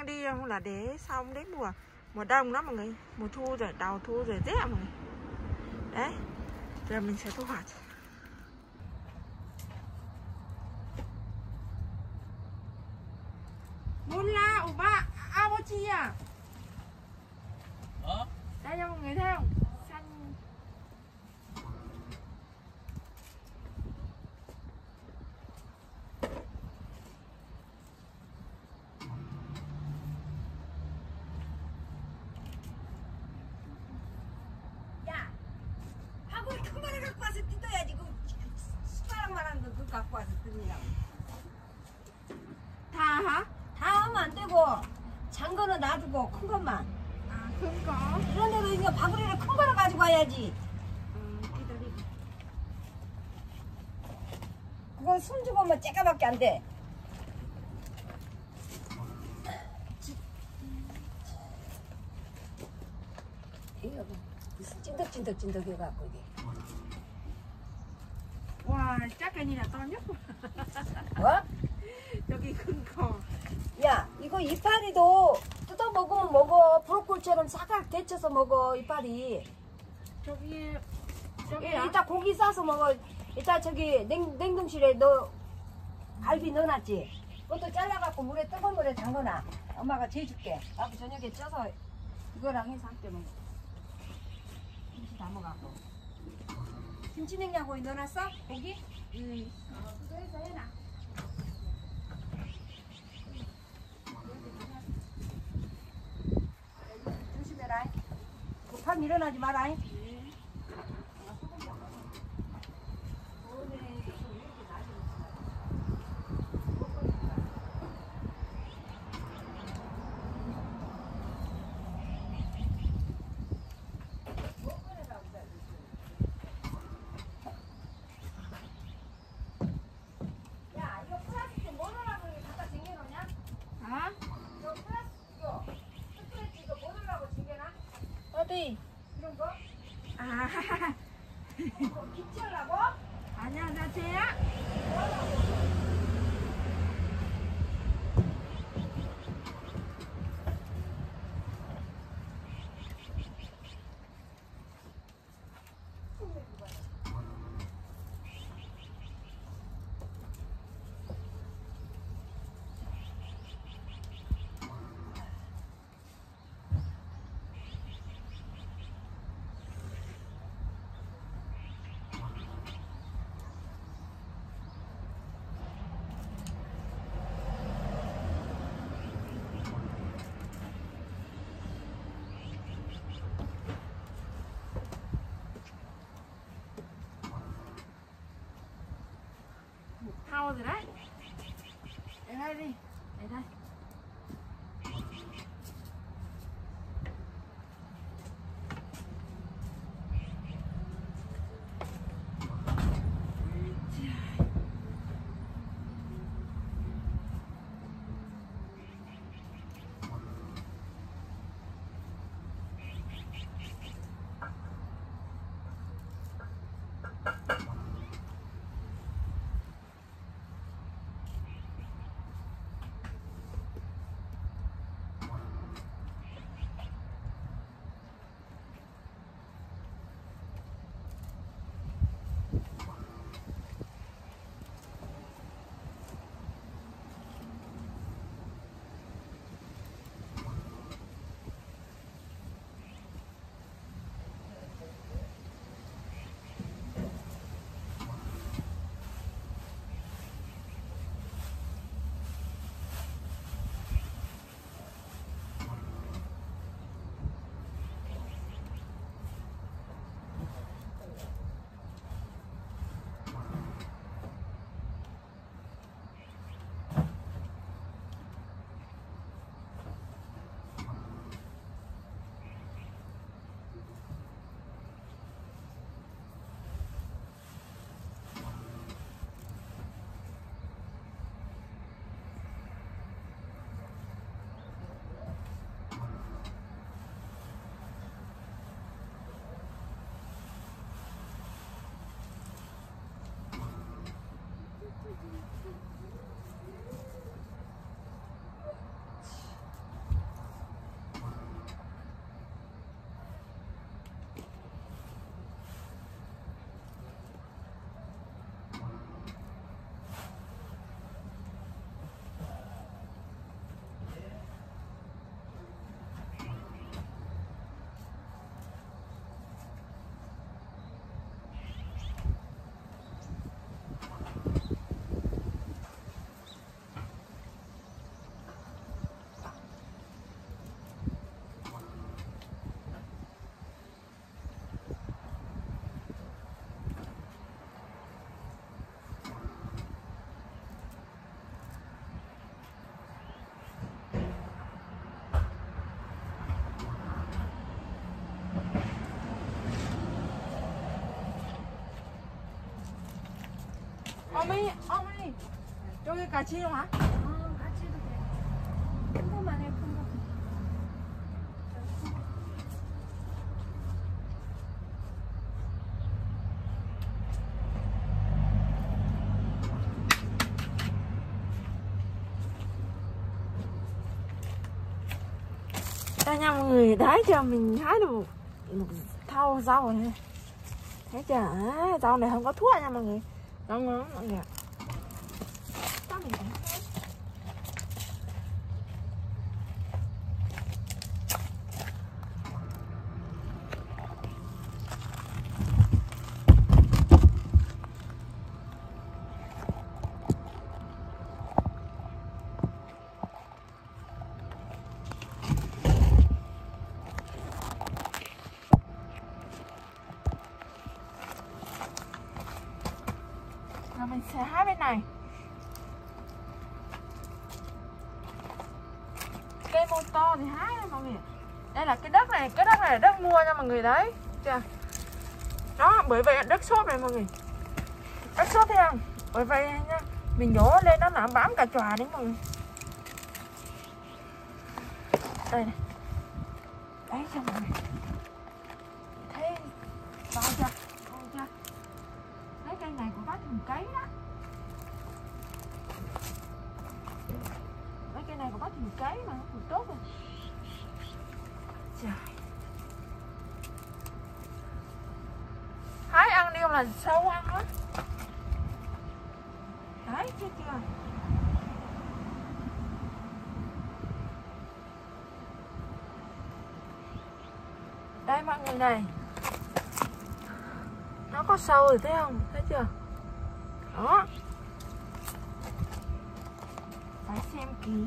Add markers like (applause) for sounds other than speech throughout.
đang đi không là đế xong đấy mùa mùa đông đó mọi người. Mùa thu rồi đầu thu rồi rét mọi người. Đấy giờ mình sẽ thu hoạch. Bún la ủ ba ao chi à? Đây cho mọi người theo 다 hả 다 하면 안 되고 장 거는 놔두고 큰 것만. không có 이런 데로 이거 바구니를 큰 거를 가지고 와야지. ừ, 기다리고 그건 손 주고 뭐 째까밖에 안 돼. 이거 봐. 찐득찐득찐득 해갖고 이게. Là to nhất 뭐? (laughs) 여기 큰 거 야, 이거 이파리도 뜯어 먹으면 먹어. 브로콜처럼 싹싹 데쳐서 먹어, 이파리. 저기 저기 예, 이따 고기 싸서 먹어. 이따 저기 냉, 냉동실에 너 갈비 넣어놨지? 그것도 잘라갖고 물에 뜨거운 물에 담궈놔. 엄마가 재줄게. 나도 저녁에 쪄서 이거랑 해서 함께 먹어. 김치 담아갖고. 김치 냉장고에 넣어놨어? 고기? 응. 해서 해놔. 조심해라. 급하면 일어나지 마라. 기치려고? 안녕하세요. Riley. 어머니 여기 같이 와. 어, 같이 해도 돼. 큰 거만 해, 큰 거. Đây nha mọi người, đấy chưa mình hái được một thau rau rồi nè Thấy chưa, à, rau này không có thuốc nha mọi người Rau ngon lắm mọi người ạ Cây mô to thì hái đây mọi người. Đây là cái đất này, cái đất này là đất mua cho mọi người đấy. Chưa Đó, bởi vậy đất xốp này mọi người. Đất xốp thấy không? Bởi vậy nha Mình nhổ lên nó làm bám cả tròa đấy mọi người. Đây này. Đấy cho mọi người Thấy bao chưa Bao chưa Thấy cây này của bác thường cấy đó Mấy cây này của bác thường cấy mà Thường tốt rồi Trời Hái ăn đi không là sâu ăn á Đấy chưa chưa? Đây mọi người này. Nó có sâu rồi thấy không? Thấy chưa? Đó. Phải xem kỹ.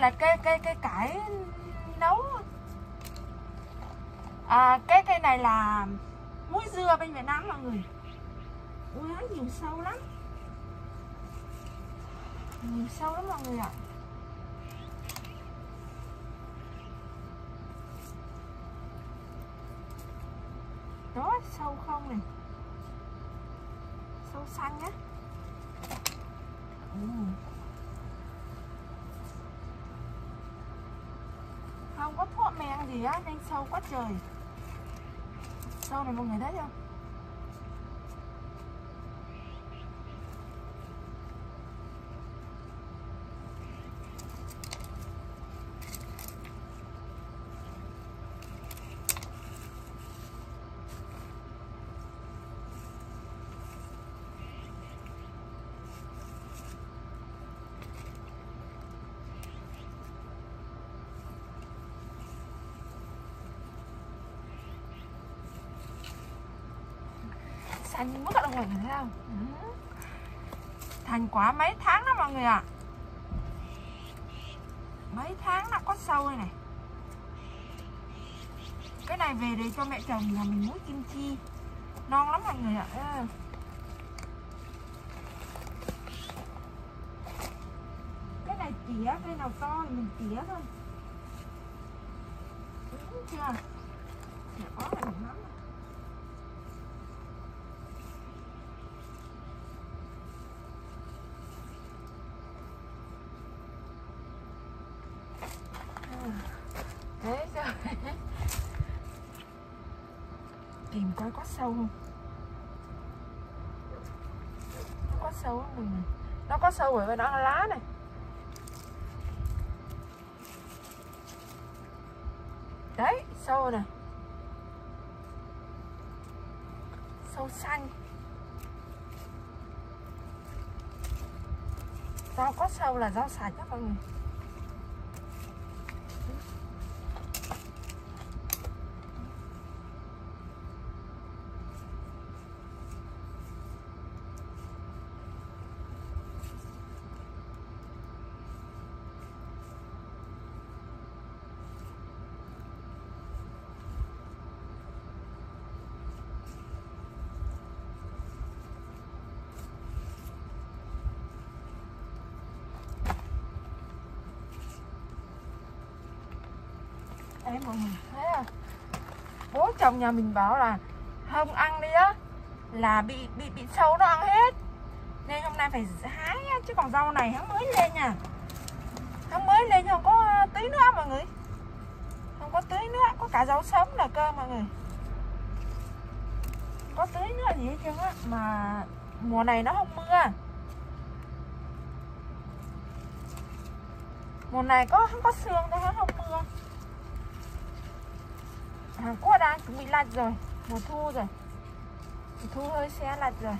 Là cây cây cái cải nấu. À cái cây này là muối dưa bên Việt Nam, mọi người. Ui nó nhiều sâu lắm. Nhiều sâu lắm, mọi người ạ. Đó, sâu không này. Sâu xanh nhé ừ. không có thuốc men gì á nên sâu quá trời. Sâu này mọi người thấy không? Thanh mướt ở ngoài này thấy không ừ. thành quả mấy tháng đó mọi người ạ à. mấy tháng nó có sâu đây này cái này về để cho mẹ chồng là mình muối kim chi non lắm mọi người ạ à. cái này tỉa cây nào to thì mình tỉa thôi đúng chưa sâu không? Nó có sâu không Nó có sâu bởi vì nó là lá này. Đấy, sâu này Sâu xanh. Rau có sâu là rau sạch đó mọi người. Đấy mọi người. Thấy không bố chồng nhà mình bảo là không ăn đi á là bị bị bị sâu nó ăn hết. Nên hôm nay phải hái á, chứ còn rau này hắn mới lên nha. Hắn mới lên không có tí nữa mọi người. Không có tưới nữa có cả rau sống là cơ mọi người. Có tưới nữa gì hết trơn á mà mùa này nó không mưa. Mùa này có không có sương thôi không mưa. Hàn Quốc đã chuẩn bị lặt rồi. Mùa thu rồi. Mùa thu hơi xe lặt rồi.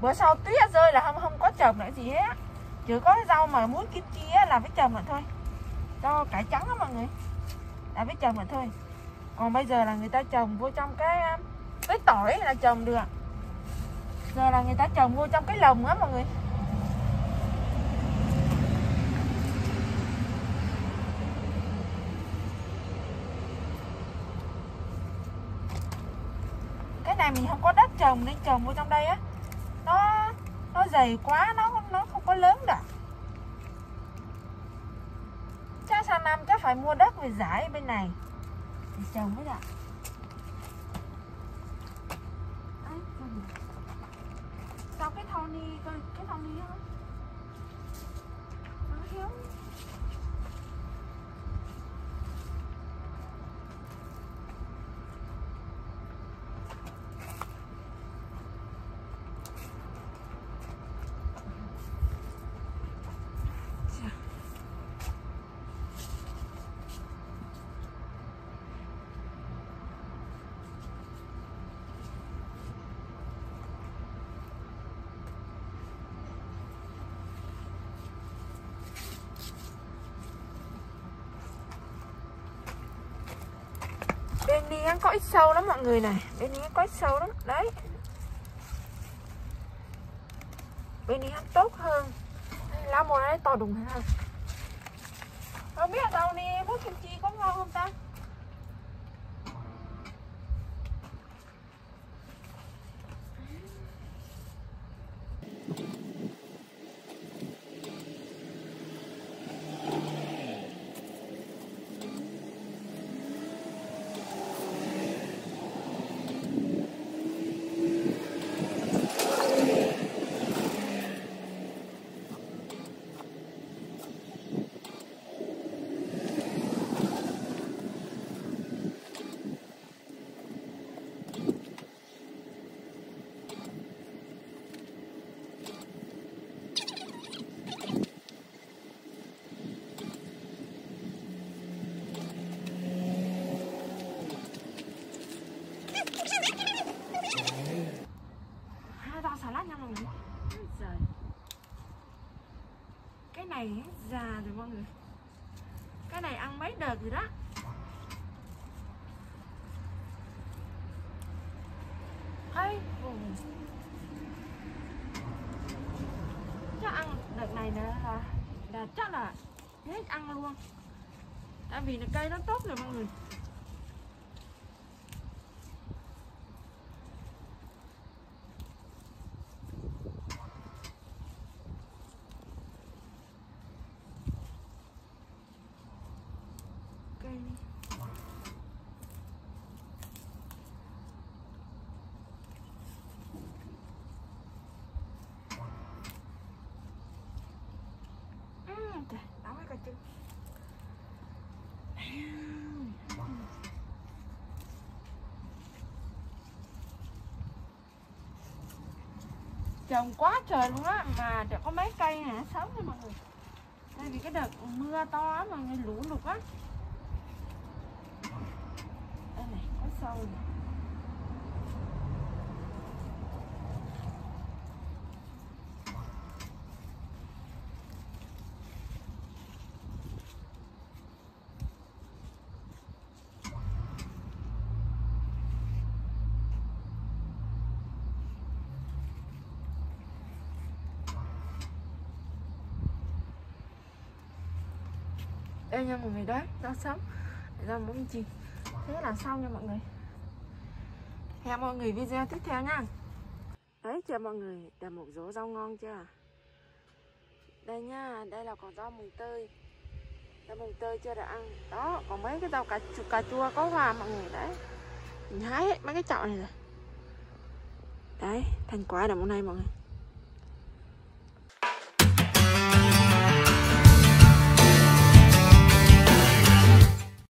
Bữa sau tuyết rơi là không không có trồng nữa gì hết chỉ có rau mà muốn kim chi là phải trồng lại thôi. Cho cải trắng á mọi người. Là phải trồng lại thôi. Còn bây giờ là người ta trồng vô trong cái cái tỏi là trồng được. Giờ là người ta trồng vô trong cái lồng á mọi người. Này mình không có đất trồng nên trồng vô trong đây á. Nó nó dày quá, nó nó không có lớn được. Chắc sang năm chắc phải mua đất về giải bên này để trồng mới được sao cái thau ni cái thau ni không nó hiếu bên đi ngắn có ít sâu lắm mọi người này. Bên đi ngắn có ít sâu lắm. Đấy. Bên đi ngắn tốt hơn. Lá mùa này to đùng hơn không biết đâu đi bút kim chi có ngon không ta hai rau xà lách nha mọi người Ôi giời. cái này già rồi mọi người. Cái này ăn mấy đợt rồi đó? Ấy ừ. chắc ăn đợt này là, là, là chắc là hết ăn luôn. Tại vì là cây nó tốt rồi mọi người. Cây Ừ, trời, đau cái coi trồng quá trời luôn á mà chỉ có mấy cây hả? Sống thôi mọi người. Tại vì cái đợt mưa to mà lũ lụt á đây này có sâu này. đây nha mọi người đấy rau sống rau muống chi. Thế là xong nha mọi người hẹn mọi người video tiếp theo nha. Đấy chưa mọi người là một rổ rau ngon chưa? Đây nha đây là còn rau mùng tơi. Rau mùng tơi chưa đã ăn. Đó còn mấy cái rau cà chua, cà chua có hoa mọi người đấy. Mình hái mấy cái chậu này rồi. Đấy thành quả là hôm nay mọi người.